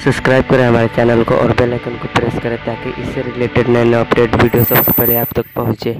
Subscribe करें हमारे channel को और बेल आइकन को प्रेस करें ताकि इससे रिलेटेड नए नए अपडेट वीडियो सबसे पहले आप तक पहुँचे।